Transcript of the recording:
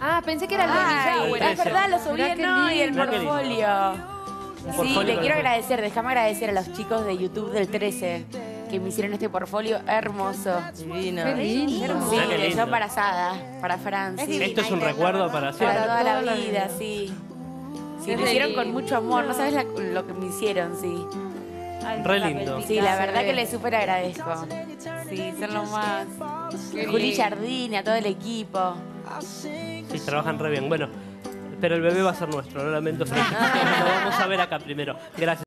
Ah, pensé que era el de Ay, Shower. es verdad, lo subí Mirá en qué hoy, el lindo. Mirá qué lindo. portfolio. Sí, portfolio le quiero agradecer, déjame agradecer a los chicos de YouTube del 13 que me hicieron este portfolio hermoso. Divino. Qué lindo. Sí, Ah, qué que lindo. yo embarazada, para Fran, sí. Esto es un recuerdo para Para siempre. toda toda la vida, sí. Sí, lo hicieron con mucho amor, no sabes la- lo que me hicieron, sí. Re lindo. Sí, la verdad que les súper agradezco. Sí, son los más. Juli. Jardine, a todo el equipo. Sí, trabajan re bien. Bueno, pero el bebé va a ser nuestro, lo lamento. Lo vamos a ver acá primero. Gracias.